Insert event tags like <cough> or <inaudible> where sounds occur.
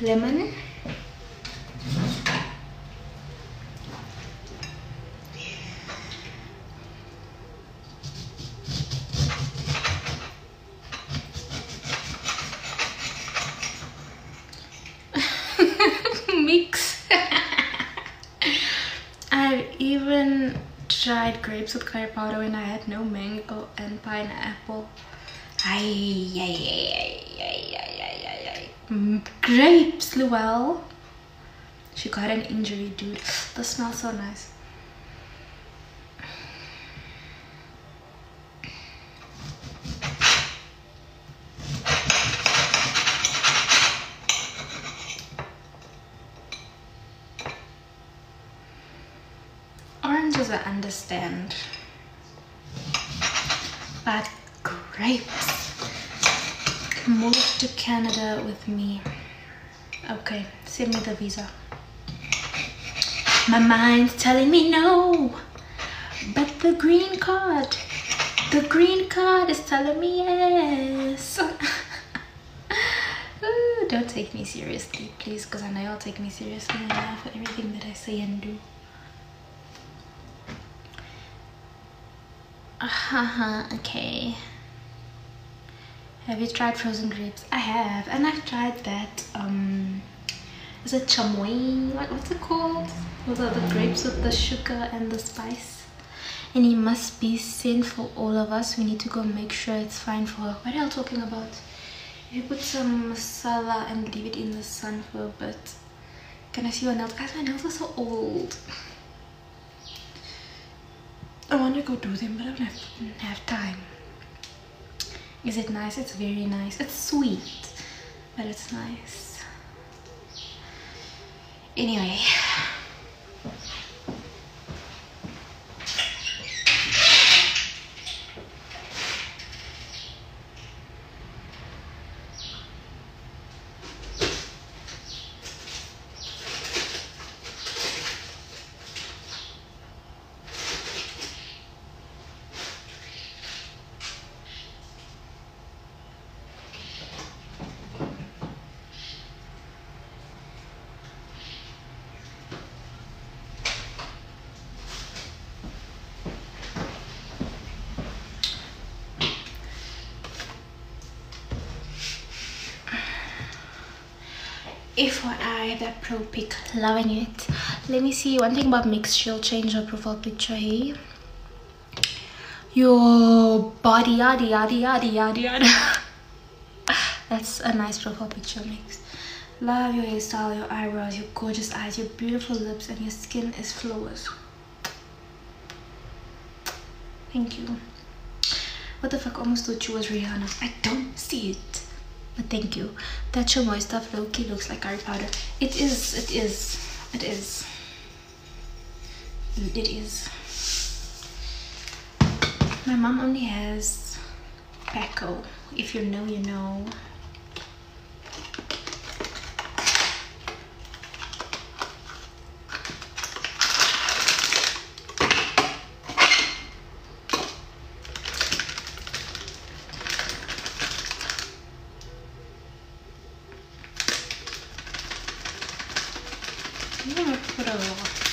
lemon. <laughs> Mix. <laughs> I've even tried grapes with clear powder and I had no mango and pineapple. Ay, ay, ay, ay, ay. Grapes, Luelle. She got an injury, dude. The smells so nice. Oranges I understand. But grapes. Move to Canada with me. Okay, send me the visa. My mind's telling me no. But the green card, the green card is telling me yes. <laughs> Ooh, don't take me seriously, please, because I know you'll take me seriously for everything that I say and do. Haha, okay. Have you tried frozen grapes? I have, and I've tried that. Um, is it chamoy? What, what's it called? Those are the grapes with the sugar and the spice. And it must be sin for all of us. We need to go make sure it's fine for. What are you talking about? If you put some masala and leave it in the sun for a bit. Can I see your nails? Guys, my nails are so old. I want to go do them, but I don't have, have time. Is it nice? It's very nice. It's sweet, but it's nice. Anyway. FYI, that pro pic, loving it. Let me see, one thing about mix, she'll change her profile picture here. Your body, yada, yada, yada, yada, yada. <laughs> That's a nice profile picture mix. Love your hairstyle, your eyebrows, your gorgeous eyes, your beautiful lips, and your skin is flawless. Thank you. What the fuck, almost thought you was Rihanna. I don't see it. But thank you. That chamoy stuff low-key looks like curry powder. It is, it is, it is. It is. My mom only has Paco. If you know, you know. Não é por lá.